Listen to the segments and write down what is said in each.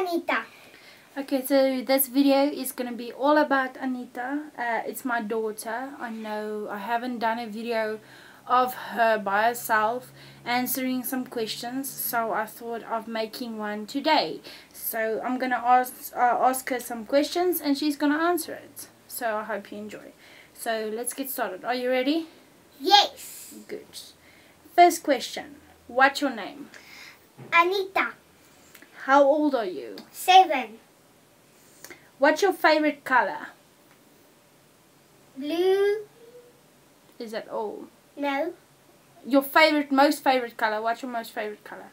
Anita. Okay, so this video is going to be all about Anita. Uh, it's my daughter. I know I haven't done a video of her by herself answering some questions so I thought of making one today so I'm gonna ask uh, ask her some questions and she's gonna answer it so I hope you enjoy so let's get started are you ready Yes. good first question what's your name Anita. How old are you Seven. what's your favorite color Blue. is that all No. your favorite most favorite color what's your most favorite color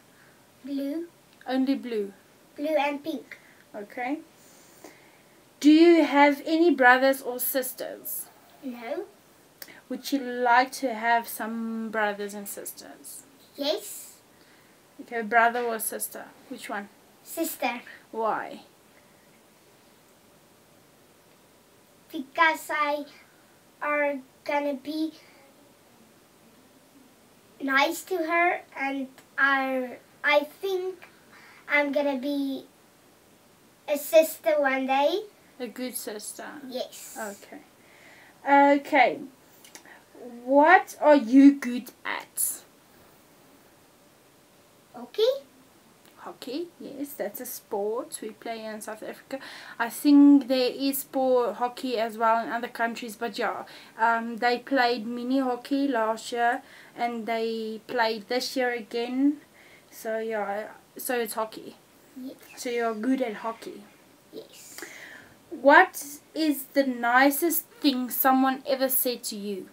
Blue. only blue Blue and pink. okay do you have any brothers or sisters No. would you like to have some brothers and sisters Yes. okay brother or sister which one Sister. why Because I are gonna be nice to her and I I think I'm gonna be a sister one day. a good sister Yes. okay okay what are you good at Okay. Hockey yes that's a sport. We play in south africa. I think there is sport hockey as well in other countries but yeah um, they played mini hockey last year and they played this year again. So yeah so it's hockey. Yes. so you're good at hockey. Yes. what is the nicest thing someone ever said to you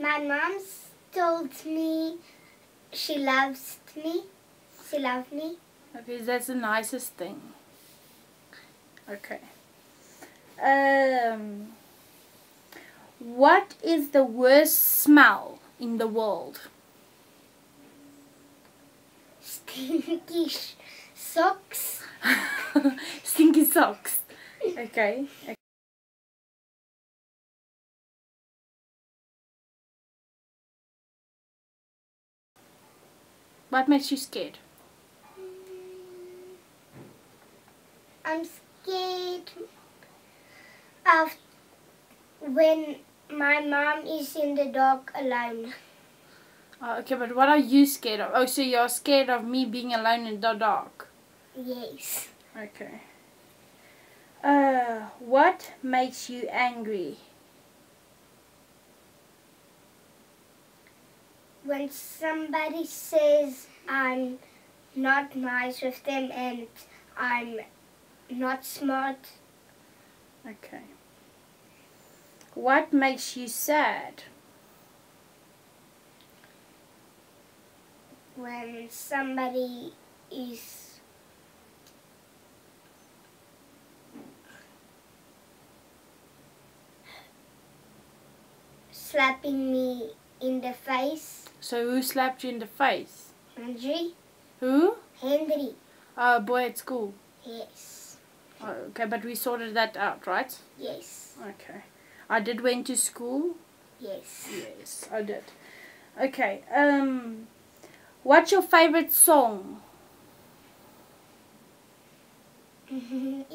My mom told me she loves me. She loves me. Okay, that's the nicest thing. Okay. Um, what is the worst smell in the world? Stinky socks. Stinky socks. Okay. okay. What makes you scared? I'm scared of when my mom is in the dark alone. Oh, okay, but what are you scared of? Oh, so you're scared of me being alone in the dark. Yes. Okay. Uh, what makes you angry? When somebody says I'm not nice with them and I'm not smart, Okay. What makes you sad? when somebody is slapping me in the face. So who slapped you in the face? Henry? Who? Henry. Oh, boy at school. Yes. Oh, okay, but we sorted that out, right? Yes. Okay. I did went to school. Yes. Yes, I did. Okay. Um, what's your favorite song?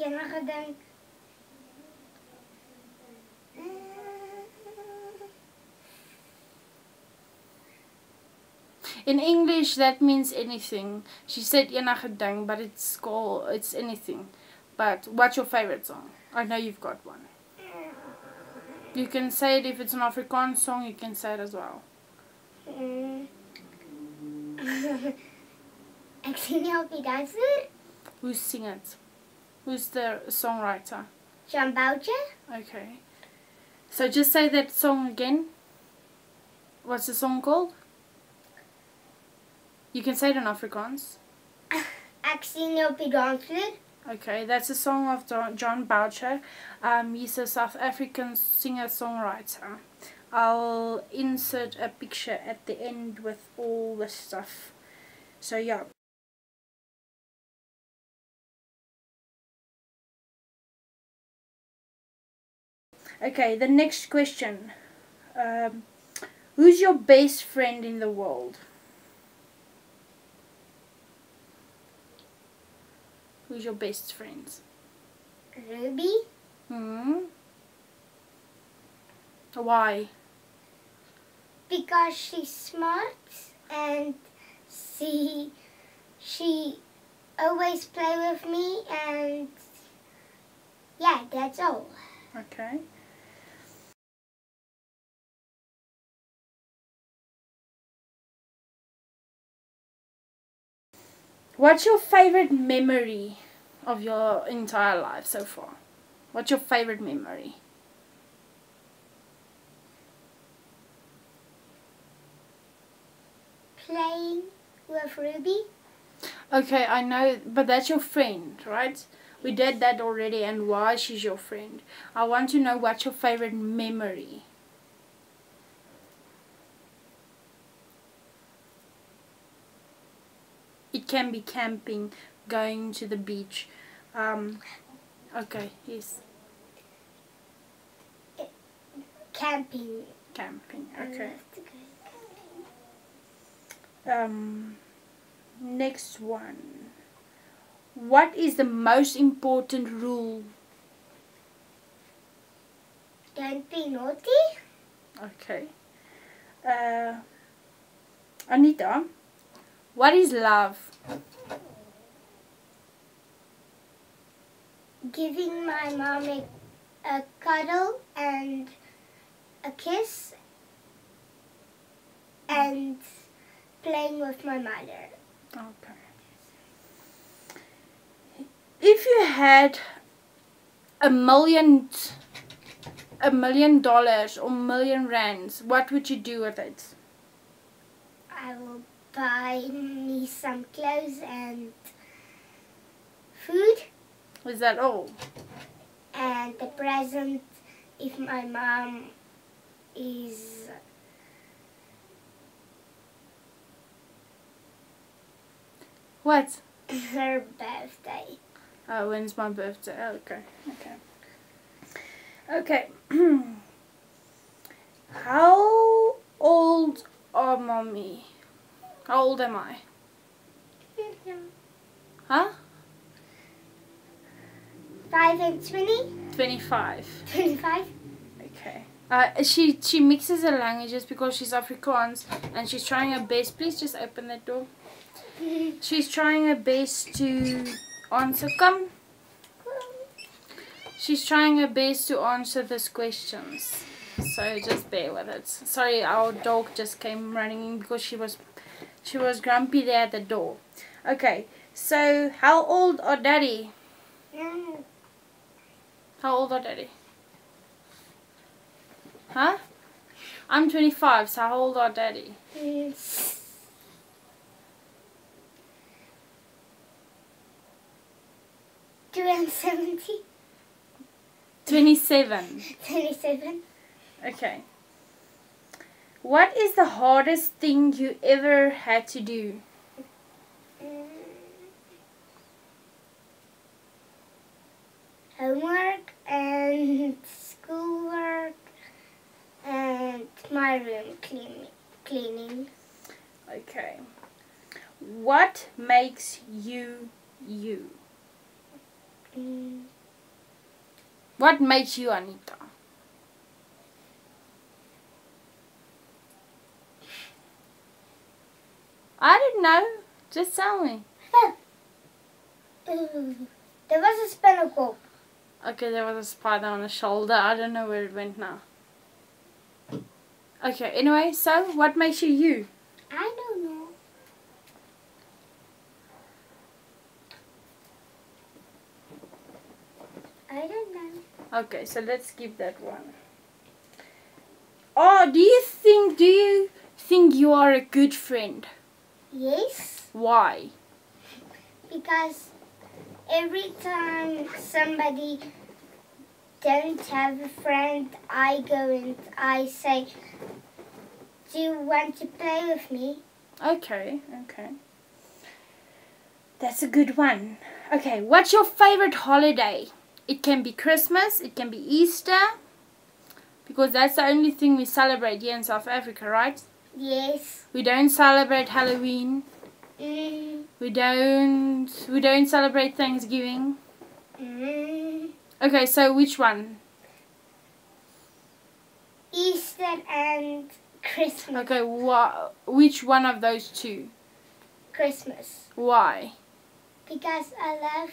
In English, that means anything. She said ding, but it's called it's anything. But what's your favorite song? I know you've got one. You can say it if it's an Afrikaans song. You can say it as well. Mm. Sien nie op die danser. Who's sing it? Who's the songwriter? Jean Boucher. Okay. So just say that song again. What's the song called? You can say it in Afrikaans. Ek sien nie op die dansvloer. Okay, that's a song of John Boucher. Um, he's a South African singer-songwriter. I'll insert a picture at the end with all the stuff. So yeah. Okay, the next question. Um, who's your best friend in the world? Who's your best friends? Ruby, Hmm. Why? because she's smart and she she always play with me and yeah, that's all. Okay. What's your favorite memory of your entire life so far? What's your favorite memory? Playing with Ruby. Okay, I know, but that's your friend, right? We did that already, and why she's your friend. I want to know what's your favorite memory. It can be camping, going to the beach. Um, okay, yes, Camping. camping. Okay. go camping. Um, next one. What is the most important rule? Don't be naughty. Okay. Uh, Anita, what is love? Giving my mom a, a cuddle and a kiss and playing with my mother. Okay. If you had a million, a million dollars or million rands, what would you do with it? I will buy me some clothes and food Is that all? and the present if my mom is What? her birthday. Oh, when's my birthday? Oh, okay, okay. Okay. How old are mommy? How old am I? Huh? Five and twenty? 25. Twenty-five? Okay. Uh, she she mixes her languages because she's Afrikaans and she's trying her best. Please just open that door. She's trying her best to answer. Come. She's trying her best to answer these questions. So just bear with it. Sorry, our dog just came running in because she was she was grumpy there at the door. Okay. So how old are daddy? Mm, How old are daddy? Huh? I'm 25, so how old are daddy? seventy? 27. Twenty-seven? Okay. What is the hardest thing you ever had to do? Mm. Homework and schoolwork and my room clean, cleaning. Okay. What makes you you? Mm. What makes you Anita? I don't know. Just tell me. There was a spinal cord. Okay, there was a spider on the shoulder. I don't know where it went now. Okay, anyway, so what makes you you? I don't know. I don't know. Okay, so let's skip that one. Oh, do you think do you think you are a good friend? Yes, Why? because every time somebody don't have a friend, I go and I say, "Do you want to play with me?" Okay, okay. That's a good one. Okay, what's your favorite holiday? It can be Christmas, it can be Easter, Because that's the only thing we celebrate here in South Africa, right? Yes. We don't celebrate Halloween. Mm, We don't we don't celebrate Thanksgiving. mm. Okay, so which one? Easter and Christmas. Okay, wha- which one of those two? Christmas. Why? Because I love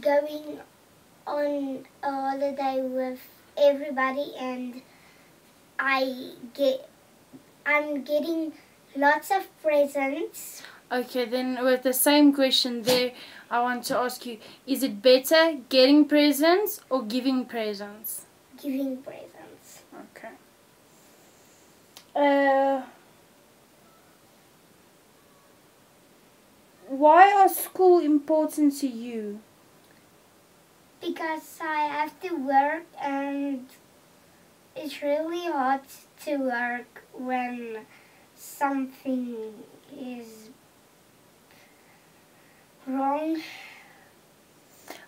going on a holiday with everybody and I get I'm getting lots of presents. Okay, then with the same question there, I want to ask you: Is it better getting presents or giving presents? Giving presents. Okay. Uh, why are school important to you? Because I have to work and it's really hard to work when something is wrong.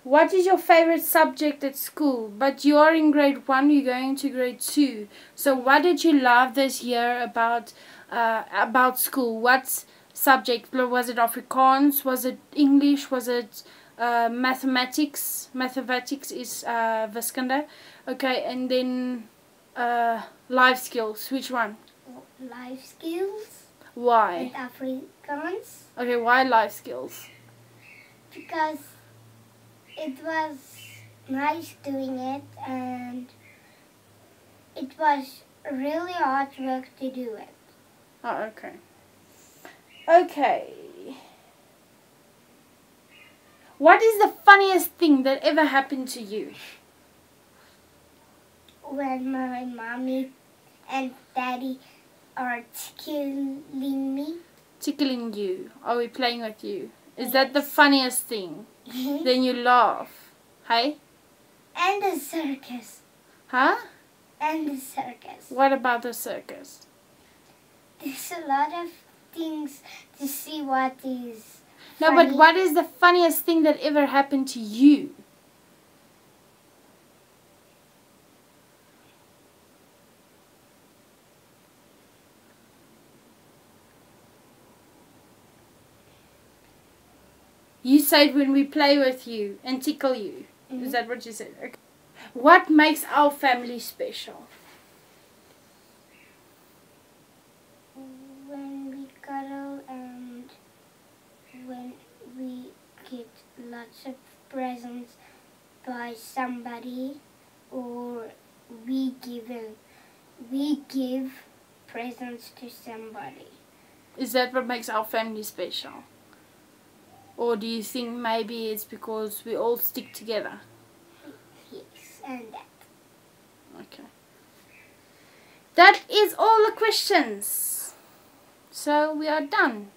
What is your favorite subject at school? But you are in grade one, you're going to grade two. So what did you love this year about uh, about school? What subject was it? Afrikaans? Was it English? Was it uh, mathematics? Mathematics is uh, wiskunde. Okay, and then uh, life skills. Which one? Life skills Why? with Afrikaans Okay, why life skills? because it was nice doing it and it was really hard work to do it. Oh, okay. Okay. What is the funniest thing that ever happened to you? When my mommy and daddy are tickling me. Tickling you. Are we playing with you? Is that the funniest thing? Mm-hmm. Then you laugh. Hey? and the circus. Huh? And the circus. What about the circus? There's a lot of things to see what is. No, but what is the funniest thing that ever happened to you? You said when we play with you and tickle you. Is Mhm. that what you said? Okay. What makes our family special? when we cuddle and when we get lots of presents by somebody or we give a, we give presents to somebody. Is that what makes our family special? Or do you think maybe it's because we all stick together? Yes, and that. Okay. That is all the questions. So we are done.